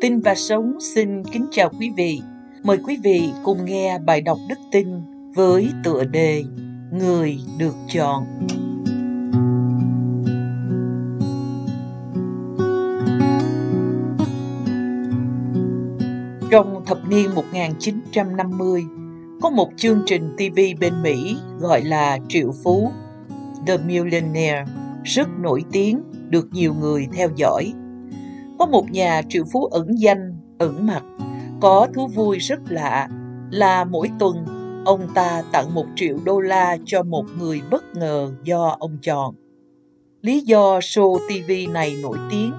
Tin và Sống xin kính chào quý vị. Mời quý vị cùng nghe bài đọc Đức Tin với tựa đề Người được chọn. Trong thập niên 1950, có một chương trình TV bên Mỹ gọi là Triệu Phú, The Millionaire, rất nổi tiếng, được nhiều người theo dõi. Có một nhà triệu phú ẩn danh, ẩn mặt, có thú vui rất lạ là mỗi tuần ông ta tặng một triệu đô la cho một người bất ngờ do ông chọn. Lý do show TV này nổi tiếng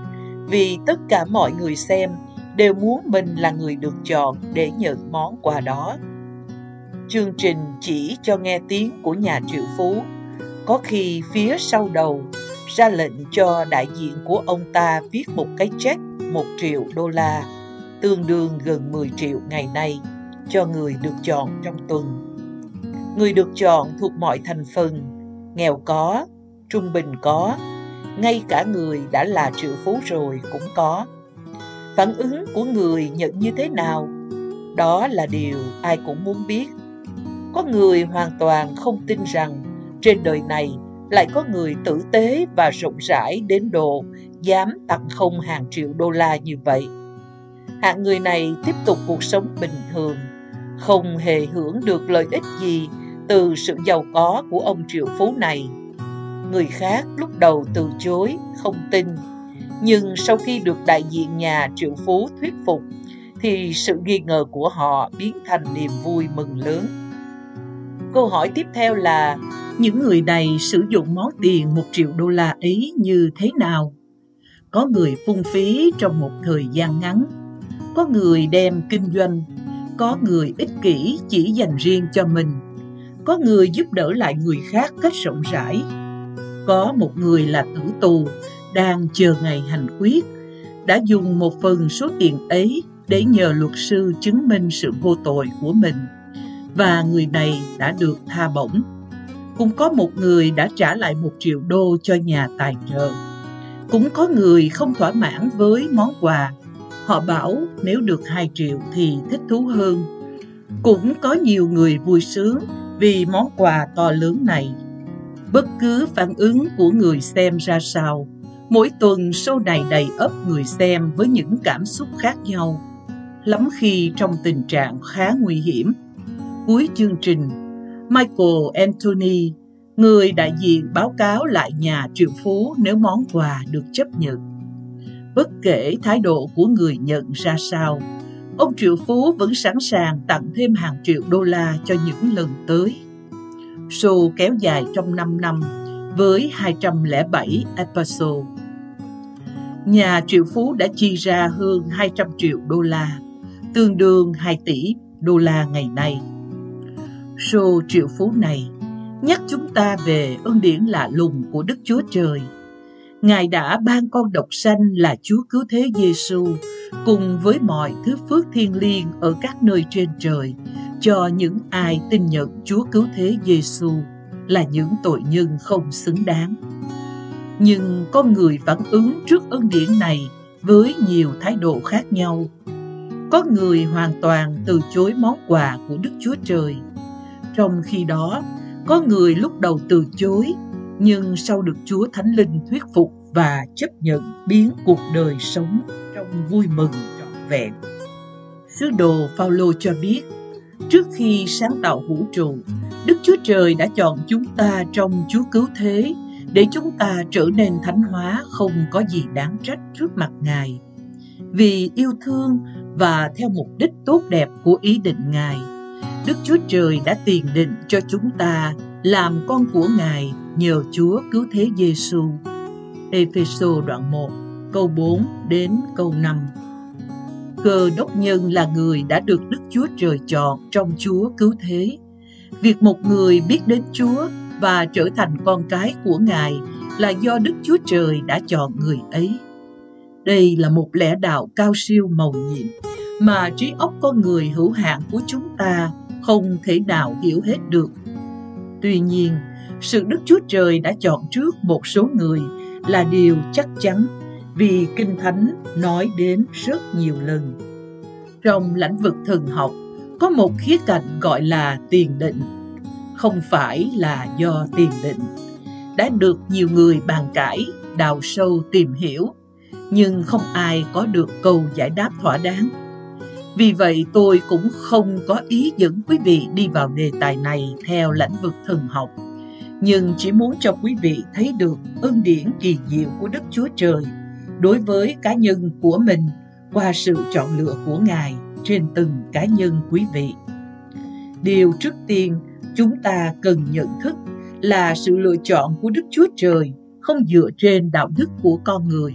vì tất cả mọi người xem đều muốn mình là người được chọn để nhận món quà đó. Chương trình chỉ cho nghe tiếng của nhà triệu phú, có khi phía sau đầu ra lệnh cho đại diện của ông ta viết một cái check một triệu đô la, tương đương gần 10 triệu ngày nay, cho người được chọn trong tuần. Người được chọn thuộc mọi thành phần, nghèo có, trung bình có, ngay cả người đã là triệu phú rồi cũng có. Phản ứng của người nhận như thế nào? Đó là điều ai cũng muốn biết. Có người hoàn toàn không tin rằng trên đời này lại có người tử tế và rộng rãi đến độ dám tặng không hàng triệu đô la như vậy. Hạng người này tiếp tục cuộc sống bình thường, không hề hưởng được lợi ích gì từ sự giàu có của ông triệu phú này. Người khác lúc đầu từ chối, không tin, nhưng sau khi được đại diện nhà triệu phú thuyết phục, thì sự nghi ngờ của họ biến thành niềm vui mừng lớn. Câu hỏi tiếp theo là những người này sử dụng món tiền một triệu đô la ấy như thế nào? Có người phung phí trong một thời gian ngắn, có người đem kinh doanh, có người ích kỷ chỉ dành riêng cho mình, có người giúp đỡ lại người khác cách rộng rãi. Có một người là tử tù đang chờ ngày hành quyết, đã dùng một phần số tiền ấy để nhờ luật sư chứng minh sự vô tội của mình và người này đã được tha bổng cũng có một người đã trả lại một triệu đô cho nhà tài trợ. Cũng có người không thỏa mãn với món quà. Họ bảo nếu được 2 triệu thì thích thú hơn. Cũng có nhiều người vui sướng vì món quà to lớn này. Bất cứ phản ứng của người xem ra sao, mỗi tuần show này đầy ấp người xem với những cảm xúc khác nhau. Lắm khi trong tình trạng khá nguy hiểm. Cuối chương trình, Michael Anthony, người đại diện báo cáo lại nhà triệu phú nếu món quà được chấp nhận. Bất kể thái độ của người nhận ra sao, ông triệu phú vẫn sẵn sàng tặng thêm hàng triệu đô la cho những lần tới. Show kéo dài trong 5 năm với 207 episode. Nhà triệu phú đã chi ra hơn 200 triệu đô la, tương đương 2 tỷ đô la ngày nay show triệu phú này, nhắc chúng ta về ơn điển lạ lùng của Đức Chúa Trời. Ngài đã ban con độc sanh là Chúa Cứu Thế Giêsu cùng với mọi thứ phước thiên liêng ở các nơi trên trời cho những ai tin nhận Chúa Cứu Thế Giêsu là những tội nhân không xứng đáng. Nhưng con người phản ứng trước ân điển này với nhiều thái độ khác nhau. Có người hoàn toàn từ chối món quà của Đức Chúa Trời trong khi đó, có người lúc đầu từ chối, nhưng sau được Chúa Thánh Linh thuyết phục và chấp nhận biến cuộc đời sống trong vui mừng trọn vẹn. Sứ đồ Phaolô cho biết, trước khi sáng tạo vũ trụ, Đức Chúa Trời đã chọn chúng ta trong Chúa cứu thế để chúng ta trở nên thánh hóa không có gì đáng trách trước mặt Ngài. Vì yêu thương và theo mục đích tốt đẹp của ý định Ngài, Đức Chúa Trời đã tiền định cho chúng ta làm con của Ngài nhờ Chúa cứu thế Giêsu. Epheso đoạn 1, câu 4 đến câu 5. Cơ đốc nhân là người đã được Đức Chúa Trời chọn trong Chúa cứu thế. Việc một người biết đến Chúa và trở thành con cái của Ngài là do Đức Chúa Trời đã chọn người ấy. Đây là một lẽ đạo cao siêu màu nhiệm mà trí óc con người hữu hạn của chúng ta không thể nào hiểu hết được. Tuy nhiên, sự Đức Chúa Trời đã chọn trước một số người là điều chắc chắn vì Kinh Thánh nói đến rất nhiều lần. Trong lĩnh vực thần học, có một khía cạnh gọi là tiền định, không phải là do tiền định. Đã được nhiều người bàn cãi, đào sâu tìm hiểu, nhưng không ai có được câu giải đáp thỏa đáng. Vì vậy tôi cũng không có ý dẫn quý vị đi vào đề tài này theo lĩnh vực thần học, nhưng chỉ muốn cho quý vị thấy được ơn điển kỳ diệu của Đức Chúa Trời đối với cá nhân của mình qua sự chọn lựa của Ngài trên từng cá nhân quý vị. Điều trước tiên chúng ta cần nhận thức là sự lựa chọn của Đức Chúa Trời không dựa trên đạo đức của con người.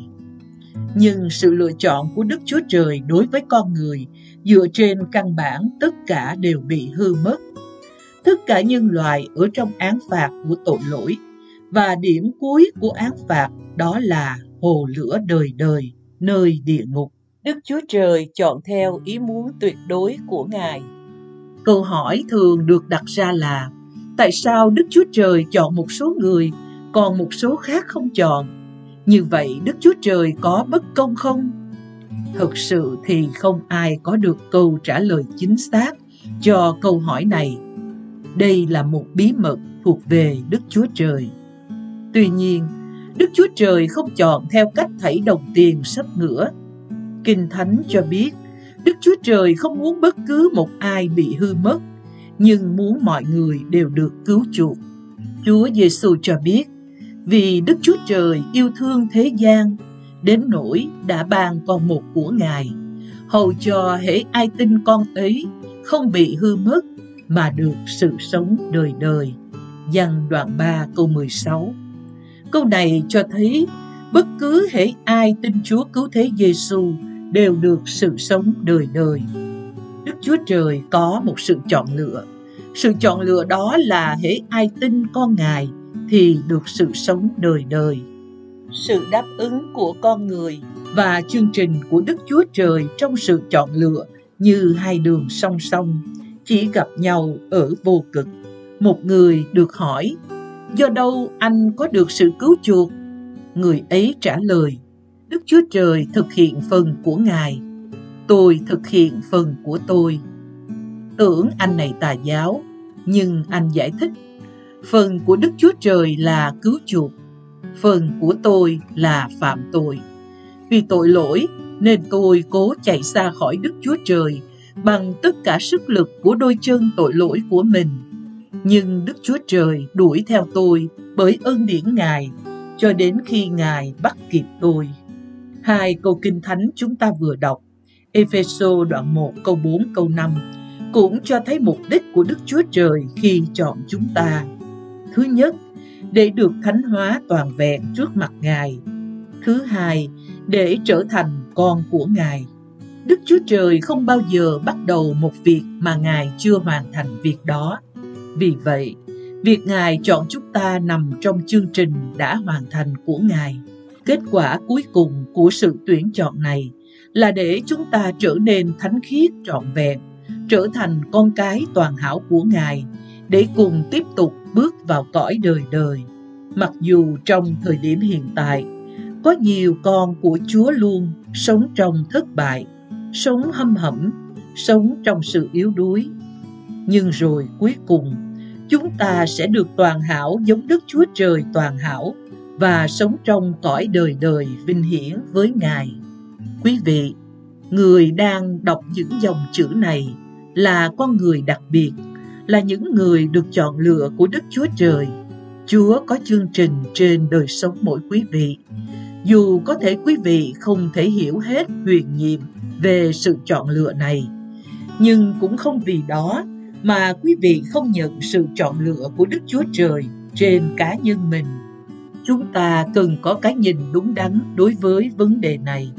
Nhưng sự lựa chọn của Đức Chúa Trời đối với con người dựa trên căn bản tất cả đều bị hư mất. Tất cả nhân loại ở trong án phạt của tội lỗi và điểm cuối của án phạt đó là hồ lửa đời đời, nơi địa ngục. Đức Chúa Trời chọn theo ý muốn tuyệt đối của Ngài. Câu hỏi thường được đặt ra là tại sao Đức Chúa Trời chọn một số người còn một số khác không chọn? Như vậy Đức Chúa Trời có bất công không? Thực sự thì không ai có được câu trả lời chính xác cho câu hỏi này. Đây là một bí mật thuộc về Đức Chúa Trời. Tuy nhiên, Đức Chúa Trời không chọn theo cách thảy đồng tiền sắp ngửa. Kinh Thánh cho biết, Đức Chúa Trời không muốn bất cứ một ai bị hư mất, nhưng muốn mọi người đều được cứu chuộc. Chúa Giêsu cho biết, vì Đức Chúa Trời yêu thương thế gian, đến nỗi đã ban con một của Ngài, hầu cho hễ ai tin con ấy không bị hư mất mà được sự sống đời đời. Giăng đoạn 3 câu 16 Câu này cho thấy bất cứ hễ ai tin Chúa cứu thế Giêsu đều được sự sống đời đời. Đức Chúa Trời có một sự chọn lựa. Sự chọn lựa đó là hễ ai tin con Ngài thì được sự sống đời đời. Sự đáp ứng của con người và chương trình của Đức Chúa Trời trong sự chọn lựa như hai đường song song chỉ gặp nhau ở vô cực. Một người được hỏi do đâu anh có được sự cứu chuộc? Người ấy trả lời, Đức Chúa Trời thực hiện phần của Ngài, tôi thực hiện phần của tôi. Tưởng anh này tà giáo, nhưng anh giải thích, phần của Đức Chúa Trời là cứu chuộc, phần của tôi là phạm tội. Vì tội lỗi nên tôi cố chạy xa khỏi Đức Chúa Trời bằng tất cả sức lực của đôi chân tội lỗi của mình nhưng Đức Chúa Trời đuổi theo tôi bởi ơn điển Ngài cho đến khi Ngài bắt kịp tôi. Hai câu kinh thánh chúng ta vừa đọc, Epheso đoạn 1 câu 4 câu 5 cũng cho thấy mục đích của Đức Chúa Trời khi chọn chúng ta. Thứ nhất, để được thánh hóa toàn vẹn trước mặt Ngài. Thứ hai, để trở thành con của Ngài. Đức Chúa Trời không bao giờ bắt đầu một việc mà Ngài chưa hoàn thành việc đó. Vì vậy, việc Ngài chọn chúng ta nằm trong chương trình đã hoàn thành của Ngài. Kết quả cuối cùng của sự tuyển chọn này là để chúng ta trở nên thánh khiết trọn vẹn, trở thành con cái toàn hảo của Ngài, để cùng tiếp tục bước vào cõi đời đời. Mặc dù trong thời điểm hiện tại, có nhiều con của Chúa luôn sống trong thất bại, sống hâm hẩm, sống trong sự yếu đuối. Nhưng rồi cuối cùng, chúng ta sẽ được toàn hảo giống Đức Chúa Trời toàn hảo và sống trong cõi đời đời vinh hiển với Ngài. Quý vị, người đang đọc những dòng chữ này là con người đặc biệt, là những người được chọn lựa của Đức Chúa Trời. Chúa có chương trình trên đời sống mỗi quý vị. Dù có thể quý vị không thể hiểu hết huyền nhiệm về sự chọn lựa này, nhưng cũng không vì đó mà quý vị không nhận sự chọn lựa của Đức Chúa Trời trên cá nhân mình. Chúng ta cần có cái nhìn đúng đắn đối với vấn đề này.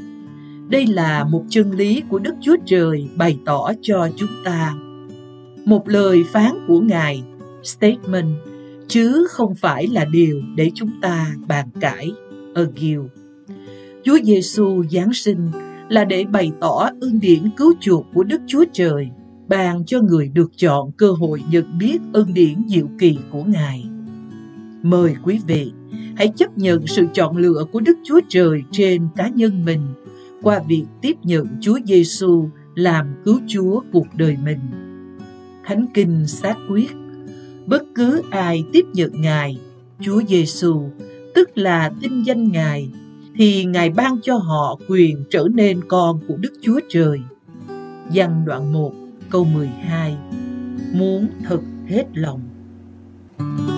Đây là một chân lý của Đức Chúa Trời bày tỏ cho chúng ta. Một lời phán của Ngài, statement, chứ không phải là điều để chúng ta bàn cãi, argue. Chúa Giêsu Giáng sinh là để bày tỏ ơn điển cứu chuộc của Đức Chúa Trời ban cho người được chọn cơ hội nhận biết ơn điển diệu kỳ của Ngài. Mời quý vị hãy chấp nhận sự chọn lựa của Đức Chúa Trời trên cá nhân mình qua việc tiếp nhận Chúa Giêsu làm cứu Chúa cuộc đời mình. Thánh kinh xác quyết, bất cứ ai tiếp nhận Ngài, Chúa Giêsu, tức là tin danh Ngài, thì Ngài ban cho họ quyền trở nên con của Đức Chúa Trời. Văn đoạn 1 câu 12 Muốn thật hết lòng. thank you